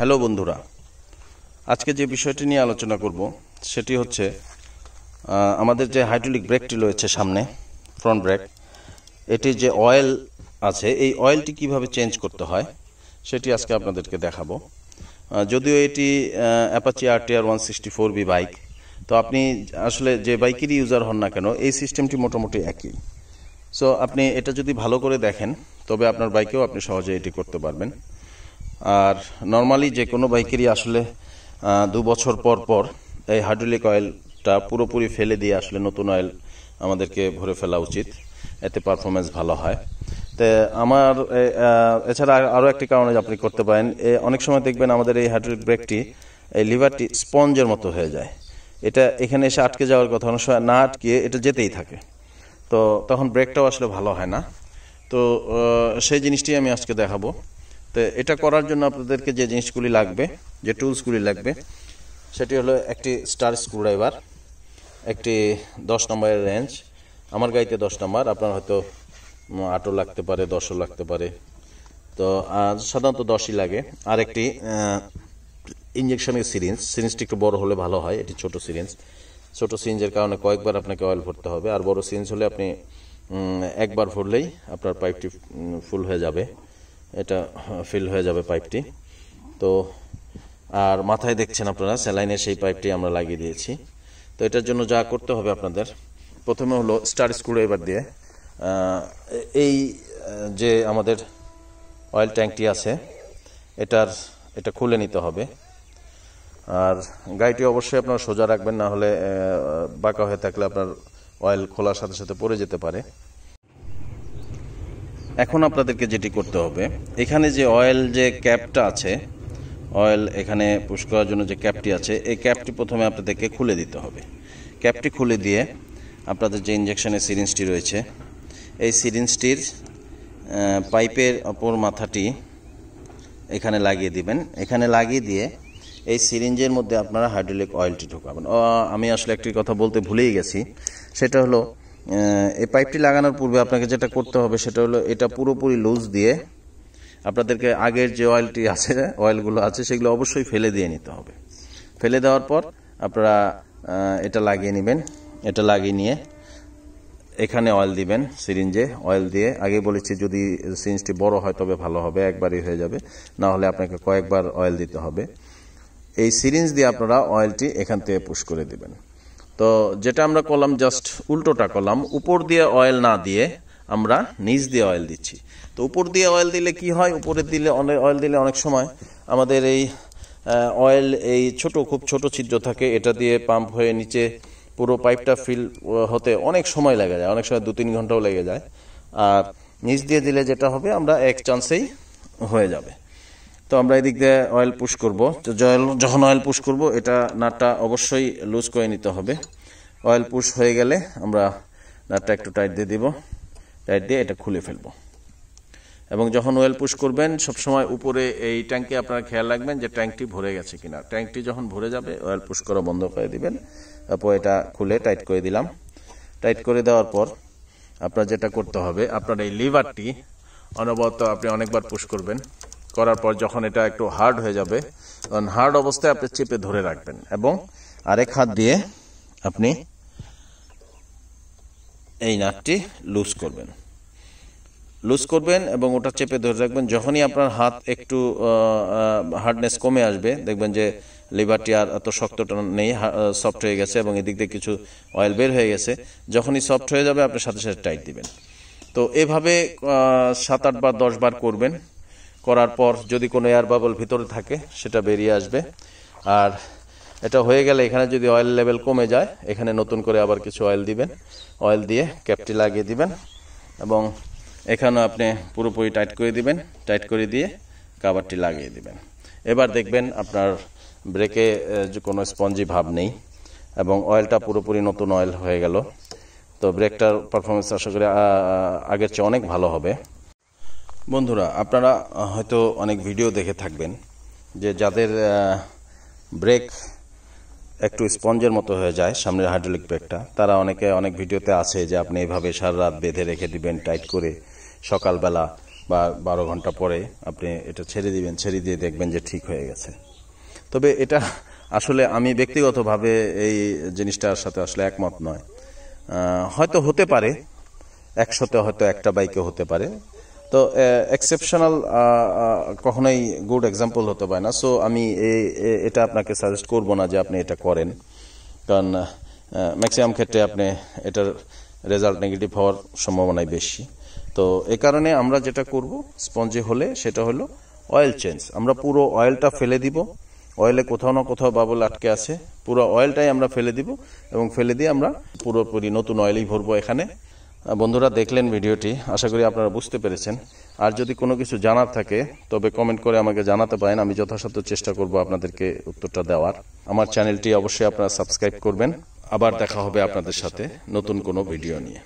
Hello বন্ধুরা, আজকে যে বিষয়টি নিয়ে আলোচনা করব সেটি হচ্ছে আমাদের যে হাইড্রোলিক ব্রেকটি রয়েছে সামনে ফ্রন্ট ব্রেক এটির যে অয়েল আছে, এই অয়েলটি কীভাবে চেঞ্জ করতে হয় সেটি আজকে আপনাদেরকে দেখাবো। যদিও এটি Apache R T R one sixty four B bike তো আপনি আসলে যে বাইকেরই ইউজার হন না কেন, এই সিস্টেমটি মোটামুটি একই। সো আপনি এটা যদি ভালো করে দেখেন, তবে আপনার বাইকেও আপনি সহজে এটি করতে পারবেন। আর নর্মালি যে কোনো বাইকেরই আসলে দু বছর পর পর এই হাইড্রোলিক অয়েলটা পুরোপুরি ফেলে দিয়ে আসলে নতুন অয়েল আমাদেরকে ভরে ফেলা উচিত। এতে পারফরমেন্স ভালো হয়। তো আমার এছাড়া আরও একটি কারণে আপনি করতে পারেন এ, অনেক সময় দেখবেন আমাদের এই হাইড্রোলিক ব্রেকটি এই লিভারটি স্পঞ্জের মতো হয়ে যায়। এটা এখানে এসে আটকে যাওয়ার কথা অনেক সময় না আটকে এটা যেতেই থাকে। তো তখন ব্রেকটাও আসলে ভালো হয় না। তো সেই জিনিসটি আমি আজকে দেখাবো। তো এটা করার জন্য আপনাদেরকে যে জিনিসগুলি লাগবে, যে টুলসগুলি লাগবে, সেটি হলো একটি স্টার স্ক্রুড্রাইভার, একটি দশ নম্বরের রেঞ্জ। আমার গাড়িতে দশ নম্বর, আপনার হয়তো আটও লাগতে পারে, দশও লাগতে পারে। তো সাধারণত দশই লাগে। আর একটি ইঞ্জেকশনের সিরিঞ্জ সিরিঞ্জটি একটু বড় হলে ভালো হয়, এটি ছোট সিরিঞ্জ ছোট সিরিঞ্জের কারণে কয়েকবার আপনাকে অয়েল ভরতে হবে। আর বড় সিরিঞ্জ হলে আপনি একবার ভরলেই আপনার পাইপটি ফুল হয়ে যাবে। এটা ফিল হয়ে যাবে পাইপটি তো, আর মাথায় দেখছেন আপনারা স্যালাইনের সেই পাইপটি আমরা লাগিয়ে দিয়েছি। তো এটার জন্য যা করতে হবে আপনাদের, প্রথমে হলো স্টার স্ক্রুড্রাইভার দিয়ে এই যে আমাদের অয়েল ট্যাঙ্কটি আছে, এটার, এটা খুলে নিতে হবে। আর গাড়িটি অবশ্যই আপনার সোজা রাখবেন, না হলে বাঁকা হয়ে থাকলে আপনার অয়েল খোলার সাথে সাথে পড়ে যেতে পারে। এখন আপনাদেরকে যেটি করতে হবে, এখানে যে অয়েল যে ক্যাপটা আছে অয়েল এখানে পুশ করার জন্য যে ক্যাপটি আছে, এই ক্যাপটি প্রথমে আপনাদেরকে খুলে দিতে হবে। ক্যাপটি খুলে দিয়ে আপনাদের যে ইঞ্জেকশনের সিরিঞ্জটি রয়েছে, এই সিরিঞ্জটির পাইপের অপর মাথাটি এখানে লাগিয়ে দিবেন। এখানে লাগিয়ে দিয়ে এই সিরিঞ্জের মধ্যে আপনারা হাইড্রোলিক অয়েলটি ঢোকাবেন। আমি আসলে একটি কথা বলতে ভুলেই গেছি। সেটা হলো এই পাইপটি লাগানোর পূর্বে আপনাকে যেটা করতে হবে সেটা হলো এটা পুরোপুরি লুজ দিয়ে আপনাদেরকে আগের যে অয়েলটি আছে অয়েলগুলো আছে, সেগুলো অবশ্যই ফেলে দিয়ে নিতে হবে। ফেলে দেওয়ার পর আপনারা এটা লাগিয়ে নেবেন। এটা লাগিয়ে নিয়ে এখানে অয়েল দিবেন, সিরিঞ্জে অয়েল দিয়ে। আগে বলেছি যদি সিরিঞ্জটি বড় হয় তবে ভালো হবে, একবারই হয়ে যাবে। না হলে আপনাকে কয়েকবার অয়েল দিতে হবে। এই সিরিঞ্জ দিয়ে আপনারা অয়েলটি এখান থেকে পুশ করে দিবেন। তো যেটা আমরা করলাম জাস্ট উল্টোটা করলাম। উপর দিয়ে অয়েল না দিয়ে আমরা নিচ দিয়ে অয়েল দিচ্ছি। তো উপর দিয়ে অয়েল দিলে কি হয়? উপরে দিলে অনেক অয়েল দিলে অনেক সময় আমাদের এই অয়েল এই ছোট, খুব ছোট ছিদ্র থাকে। এটা দিয়ে পাম্প হয়ে নিচে পুরো পাইপটা ফিল হতে অনেক সময় লেগে যায়। অনেক সময় দু তিন ঘন্টাও লেগে যায়। আর নিচ দিয়ে দিলে যেটা হবে, আমরা এক চান্সেই হয়ে যাবে। তো আমরা এদিক দিয়ে অয়েল পুশ করব। তো যখন অয়েল পুশ করব, এটা নাটটা অবশ্যই লুজ করে নিতে হবে। অয়েল পুশ হয়ে গেলে আমরা নাটটা একটু টাইট দিয়ে দিব। টাইট দিয়ে এটা খুলে ফেলব। এবং যখন অয়েল পুশ করবেন, সবসময় উপরে এই ট্যাঙ্কে আপনারা খেয়াল রাখবেন যে ট্যাঙ্কটি ভরে গেছে কিনা। ট্যাঙ্কটি যখন ভরে যাবে অয়েল পুশ করা বন্ধ করে দিবেন। তারপর এটা খুলে টাইট করে দিলাম। টাইট করে দেওয়ার পর আপনার যেটা করতে হবে, আপনার এই লিভারটি অনবরত আপনি অনেকবার পুশ করবেন। করার পর যখন এটা একটু হার্ড হয়ে যাবে, তখন হার্ড অবস্থায় আপনি চেপে ধরে রাখবেন এবং আরেক হাত দিয়ে আপনি এই নাটটি লুজ করবেন। লুজ করবেন এবং ওটা চেপে ধরে রাখবেন। যখনই আপনার হাত একটু হার্ডনেস কমে আসবে, দেখবেন যে লিভারটি আর এত শক্তটা নেই সফট হয়ে গেছে এবং এদিক দিয়ে কিছু অয়েল বের হয়ে গেছে, যখনই সফট হয়ে যাবে, আপনি সাথে সাথে টাইট দিবেন। তো এভাবে সাত, আট বার, দশ বার করবেন। করার পর যদি কোনো এয়ার বাবল ভিতরে থাকে, সেটা বেরিয়ে আসবে। আর এটা হয়ে গেলে এখানে যদি অয়েল লেভেল কমে যায়, এখানে নতুন করে আবার কিছু অয়েল দিবেন। অয়েল দিয়ে ক্যাপটি লাগিয়ে দিবেন এবং এখানেও আপনি পুরোপুরি টাইট করে দিবেন। টাইট করে দিয়ে কাভারটি লাগিয়ে দিবেন। এবার দেখবেন আপনার ব্রেকে কোনো স্পঞ্জি ভাব নেই এবং অয়েলটা পুরোপুরি নতুন অয়েল হয়ে গেল। তো ব্রেকটার পারফরমেন্স আশা করি আগের চেয়ে অনেক ভালো হবে। বন্ধুরা, আপনারা হয়তো অনেক ভিডিও দেখে থাকবেন যে যাদের ব্রেক একটু স্পঞ্জের মতো হয়ে যায়, সামনের হাইড্রোলিক ব্রেকটা, তারা অনেকে অনেক ভিডিওতে আছে যে আপনি এভাবে সারা রাত বেঁধে রেখে দিবেন, টাইট করে সকালবেলা বা বারো ঘণ্টা পরে আপনি এটা ছেড়ে দিবেন, ছেড়ে দিয়ে দেখবেন যে ঠিক হয়ে গেছে। তবে এটা আসলে আমি ব্যক্তিগতভাবে এই জিনিসটার সাথে আসলে একমত নয়। হয়তো হতে পারে একশোতে হয়তো একটা বাইকে হতে পারে তো এক্সেপশনাল কখনোই গুড এক্সাম্পল হতে পারে না। সো আমি এ- এ- এটা আপনাকে সাজেস্ট করব না যে আপনি এটা করেন। কারণ ম্যাক্সিমাম ক্ষেত্রে আপনি এটার রেজাল্ট নেগেটিভ হওয়ার সম্ভাবনাই বেশি। তো এই কারণে আমরা যেটা করব স্পঞ্জে হলে সেটা হলো অয়েল চেঞ্জ আমরা পুরো অয়েলটা ফেলে দিব। অয়েলে কোথাও না কোথাও বাবল আটকে আছে। পুরো অয়েলটাই আমরা ফেলে দিব এবং ফেলে দিয়ে আমরা পুরোপুরি নতুন অয়েলই ভরবো এখানে। বন্ধুরা দেখলেন ভিডিওটি, আশা করি আপনারা বুঝতে পেরেছেন। আর যদি কোনো কিছু জানার থাকে, তবে কমেন্ট করে আমাকে জানাতে পারেন, আমি যথাসাধ্য চেষ্টা করব আপনাদেরকে উত্তরটা দেওয়ার। আমার চ্যানেলটি অবশ্যই আপনারা সাবস্ক্রাইব করবেন। আবার দেখা হবে আপনাদের সাথে নতুন কোনো ভিডিও নিয়ে।